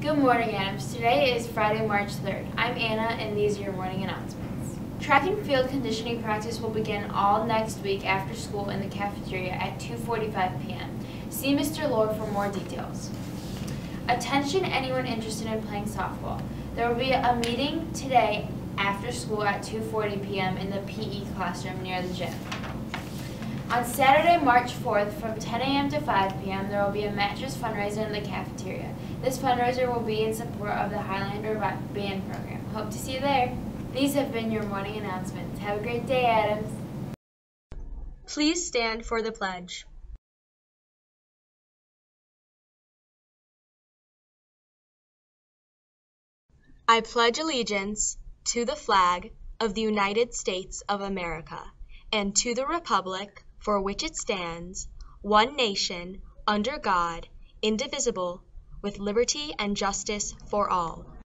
Good morning, Adams. Today is Friday, March 3rd. I'm Anna, and these are your morning announcements. Track and field conditioning practice will begin all next week after school in the cafeteria at 2.45 p.m. See Mr. Lord for more details. Attention anyone interested in playing softball. There will be a meeting today after school at 2.40 p.m. in the PE classroom near the gym. On Saturday, March 4th, from 10 a.m. to 5 p.m., there will be a mattress fundraiser in the cafeteria. This fundraiser will be in support of the Highlander Ba- Band Program. Hope to see you there. These have been your morning announcements. Have a great day, Adams. Please stand for the pledge. I pledge allegiance to the flag of the United States of America and to the republic for which it stands, one nation, under God, indivisible, with liberty and justice for all.